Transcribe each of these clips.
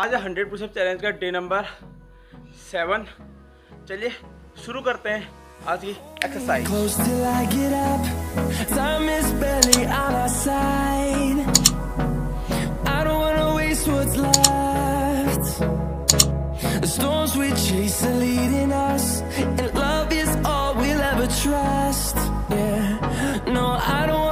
आज है hundred pushup challenge का डे नंबर सेवन चलिए शुरू करते हैं आज की exercise. The storms we chase are leading us, and love is all we'll ever trust. Yeah, no, I don't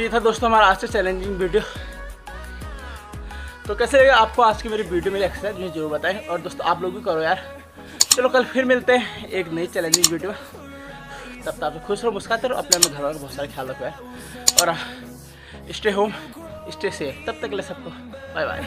ये था दोस्तों हमारा आज से चैलेंजिंग वीडियो तो कैसे लगा आपको आज की मेरी वीडियो मेरी एक्सरसाइज मुझे ज़रूर बताएँ। और दोस्तों, आप लोग भी करो यार। चलो, कल फिर मिलते हैं एक नई चैलेंजिंग वीडियो तब तक आप खुश रहो, मुस्कुराते रहो, अपने अपने घर वालों का बहुत सारा ख्याल रखो यार। और स्टे होम स्टे सेफ़ तब तक ले सबको बाय बाय